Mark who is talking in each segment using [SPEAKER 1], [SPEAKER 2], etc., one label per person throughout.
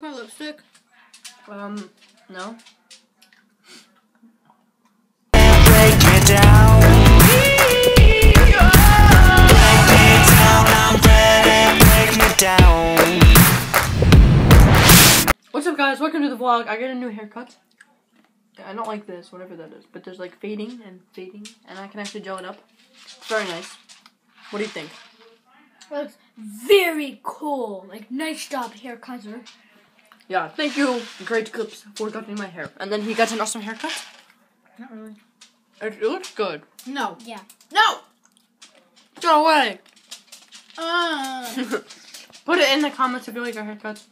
[SPEAKER 1] My lipstick.
[SPEAKER 2] Um, no.
[SPEAKER 3] break me down. Break me down, I'm ready. Break me down.
[SPEAKER 2] What's up, guys? Welcome to the vlog. I got a new haircut. I don't like this, whatever that is, but there's like fading and fading, and I can actually gel it up. It's very nice. What do you think?
[SPEAKER 1] It Looks very cool. Like nice job, haircutter.
[SPEAKER 2] Yeah, thank you, Great Clips, for cutting my hair. And then he got an awesome haircut.
[SPEAKER 1] Not really.
[SPEAKER 2] It, it looks good.
[SPEAKER 1] No. Yeah. No.
[SPEAKER 2] Go away.
[SPEAKER 1] Uh.
[SPEAKER 2] Put it in the comments if you like our haircuts.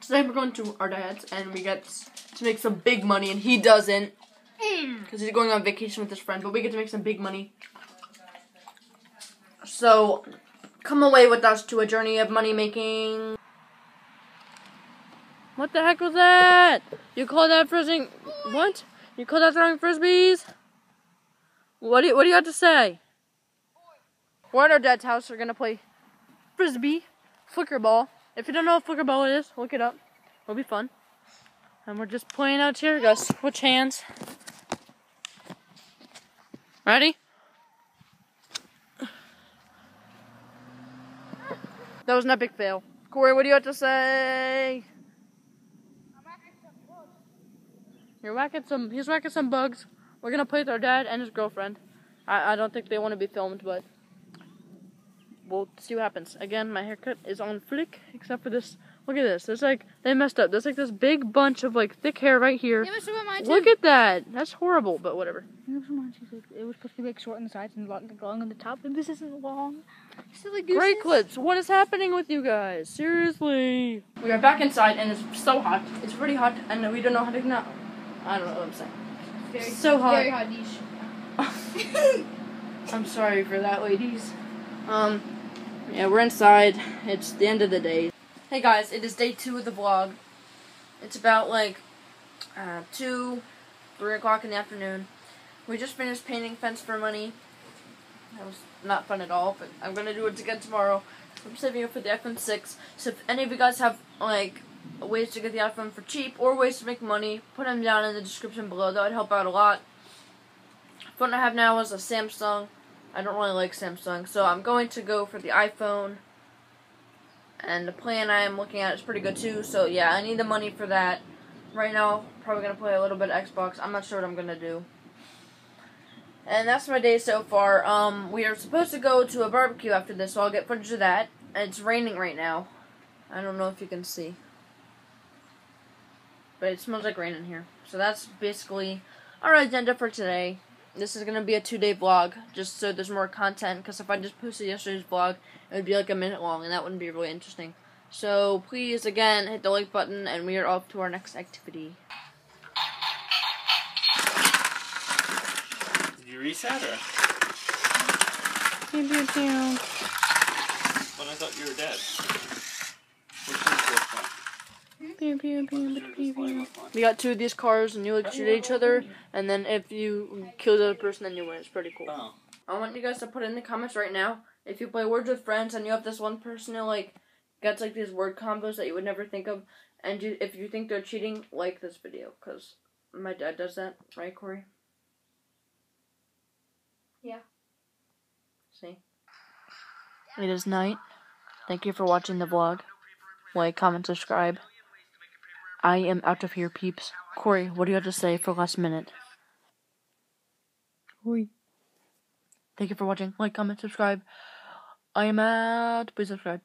[SPEAKER 2] Today we're going to our dad's, and we get to make some big money, and he doesn't.
[SPEAKER 1] mm.
[SPEAKER 2] because he's going on vacation with his friend, but we get to make some big money. So, come away with us to a journey of money making. What the heck was that? You call that frizzing? What? You call that throwing frisbees? What do you, What do you have to say? We're at our dad's house. We're gonna play frisbee, flicker ball. If you don't know what flicker ball is, look it up. It'll be fun. And we're just playing out here. Guys, switch hands. Ready? That was an epic fail. Corey, what do you have to say? You're whacking some. He's whacking some bugs. We're gonna play with our dad and his girlfriend. I, I don't think they want to be filmed, but we'll see what happens. Again, my haircut is on flick, except for this. Look at this. There's like they messed up. There's like this big bunch of like thick hair right here.
[SPEAKER 1] Yeah, but so am too.
[SPEAKER 2] Look at that. That's horrible, but whatever.
[SPEAKER 4] You know, sometimes she's like, it was supposed to be like short on the sides and long, long on the top, and this isn't long. Silly gooses.
[SPEAKER 2] Great clips. What is happening with you guys? Seriously. We are back inside and it's so hot. It's pretty hot and we don't know how to know. I don't know what I'm saying.
[SPEAKER 1] Very,
[SPEAKER 2] so hot.
[SPEAKER 1] Very hot niche.
[SPEAKER 2] I'm sorry for that, ladies. Um, yeah, we're inside. It's the end of the day. Hey guys, it is day two of the vlog. It's about like uh, two, three o'clock in the afternoon. We just finished painting fence for money. That was not fun at all, but I'm gonna do it again tomorrow. I'm saving it for the iPhone 6. So if any of you guys have like ways to get the iPhone for cheap or ways to make money, put them down in the description below. That would help out a lot. Phone I have now is a Samsung. I don't really like Samsung, so I'm going to go for the iPhone. And the plan I am looking at is pretty good too. So yeah, I need the money for that. Right now, probably gonna play a little bit of Xbox. I'm not sure what I'm gonna do. And that's my day so far. Um, we are supposed to go to a barbecue after this, so I'll get footage of that. It's raining right now. I don't know if you can see. But it smells like rain in here. So that's basically our agenda for today. This is going to be a two day vlog, just so there's more content, because if I just posted yesterday's vlog, it would be like a minute long, and that wouldn't be really interesting. So please, again, hit the like button, and we are off to our next activity.
[SPEAKER 5] Did you reset or?
[SPEAKER 2] Pew, pew, pew.
[SPEAKER 5] When I thought you were dead. Which one's this one?
[SPEAKER 2] Pew, pew, pew,
[SPEAKER 5] Should've
[SPEAKER 2] pew,
[SPEAKER 5] just played
[SPEAKER 2] pew.
[SPEAKER 5] with one.
[SPEAKER 2] We got two of these cars, and you like shoot at each other, and then if you kill the other person, then you win. It's pretty cool.
[SPEAKER 5] Oh.
[SPEAKER 2] I want you guys to put in the comments right now if you play Words with Friends and you have this one person who like gets like these word combos that you would never think of, and you, if you think they're cheating, like this video because my dad does that, right, Corey?
[SPEAKER 1] Yeah.
[SPEAKER 2] See. It is night. Thank you for watching the vlog. Like, comment, subscribe. I am out of here, peeps. Corey, what do you have to say for last minute? Oi. Thank you for watching. Like, comment, subscribe. I am out. Please subscribe.